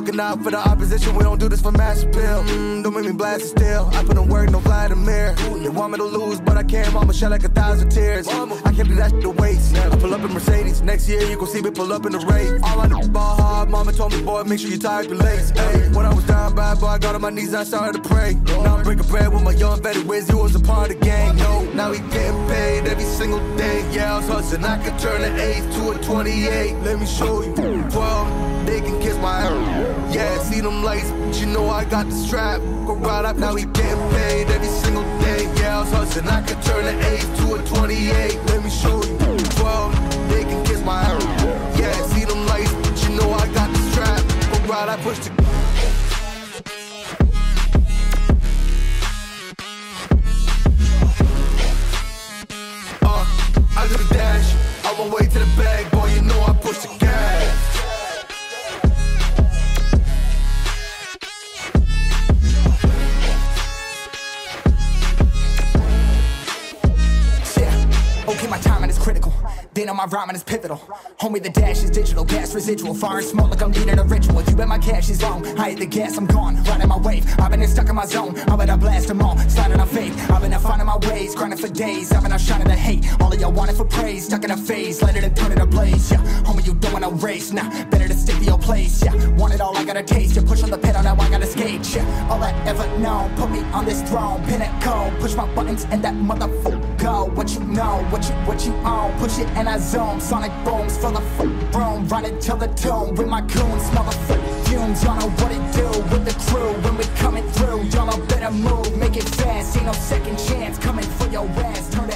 looking out for the opposition. We don't do this for mass appeal. Mm, don't make me blast it still. I put in work, no the. They want me to lose, but I can't. Mama shed like a thousand tears. I can't do that shit to waste. I pull up in Mercedes. Next year, you gon' see me pull up in the race. All I know ball hard. Mama told me, boy, make sure you tie up your lace. Hey, when I was down bad, boy, I got on my knees, I started to pray. Now I'm breaking bread with my young vet Wiz. He was a part of the gang. No, now he getting paid every single day. Was hustling. I could turn an 8 to a 28. Let me show you. 12, they can kiss my ass. Yeah, see them lights, but you know I got the strap. Go right up, now he getting paid every single day. Was hustling. I could turn an 8 to a 28. Let me show you. 12, they can kiss my ass. Yeah, see them lights, but you know I got the strap. Go right, I push the bag, boy, you know I push the gas. Okay, my timing is critical. Then on my rhyming is pivotal. Homie, the dash is digital, gas residual. Fire and smoke like I'm leading a ritual. You bet my cash is long. I hit the gas, I'm gone. Riding my wave. I've been stuck in my zone. I bet I blast them all. Sliding on Grinding for days. I've been out shining the hate. All of y'all wanted for praise. Stuck in a phase. Let it and turn it ablaze. Yeah, homie, you don't want to race. Nah, better to stick to your place. Yeah, want it all, I gotta taste. You push on the pedal, now I gotta skate. Yeah, all I ever known. Put me on this throne. Pinnacle. Push my buttons and that motherfucker go. What you know, what you, what you own. Push it and I zoom. Sonic booms for the room. Run it till the tomb. With my goons, smell the fumes. Y'all know what it do I better move, make it fast. Ain't no second chance coming for your ass. Turn